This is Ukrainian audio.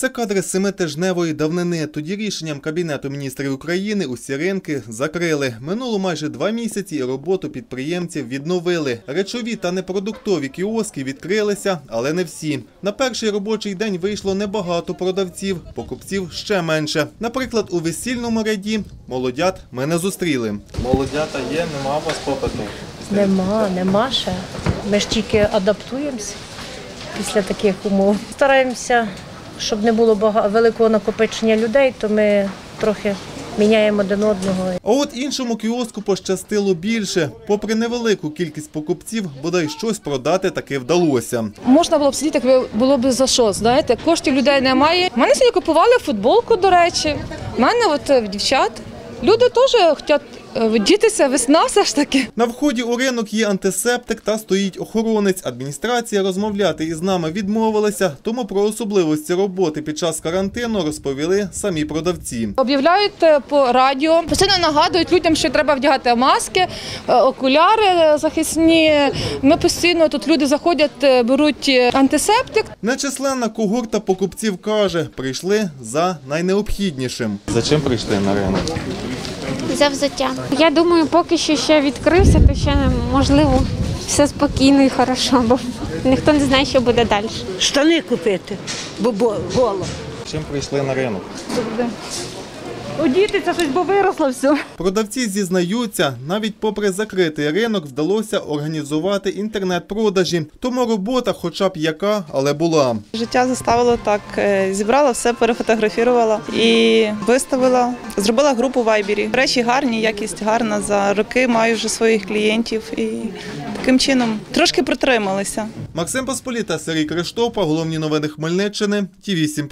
Це кадри семитижневої давнини. Тоді рішенням Кабінету міністрів України усі ринки закрили. Минуло майже два місяці і роботу підприємців відновили. Речові та непродуктові кіоски відкрилися, але не всі. На перший робочий день вийшло небагато продавців, покупців ще менше. Наприклад, у весільному ряді молодят ми не зустріли. Молодята є, нема вас попиту. Нема, нема ще. Ми ж тільки адаптуємося після таких умов. Стараємося, щоб не було великого накопичення людей, то ми трохи міняємо один одного. А от іншому кіоску пощастило більше. Попри невелику кількість покупців, бодай щось продати таки вдалося. Можна було б сидіти, якби було б за що. Знаєте, коштів людей немає. У мене сьогодні купували футболку, до речі. У мене от е, в дівчат. Люди теж хочуть е, вдітися, весна все ж таки. На вході у ринок є антисептик та стоїть охоронець. Адміністрація розмовляти із нами відмовилася, тому про особливості роботи під час карантину розповіли самі продавці. Об'являють е, по радіо, постійно нагадують людям, що треба вдягати маски, е, окуляри захисні. Ми постійно тут люди заходять, беруть антисептик. Нечисленна когорта покупців каже, прийшли за найнеобхіднішим. За чим прийшли на ринок? За взуття. Я думаю, поки що ще відкрився, то ще можливо все спокійно і хорошо, бо ніхто не знає, що буде далі. штани купити, бо голо. Чим прийшли на ринок? Одітися щось, бо виросло все. Продавці зізнаються, навіть попри закритий ринок вдалося організувати інтернет-продажі. Тому робота, хоча б яка, але була. Життя заставило так, е, зібрала все, перефотографувала і виставила. Зробила групу в Вайбері. Речі гарні, якість гарна. За роки маю вже своїх клієнтів і таким чином трошки протрималися. Максим Посполіта, Сергій Криштопа, головні новини Хмельниччини, Ті 8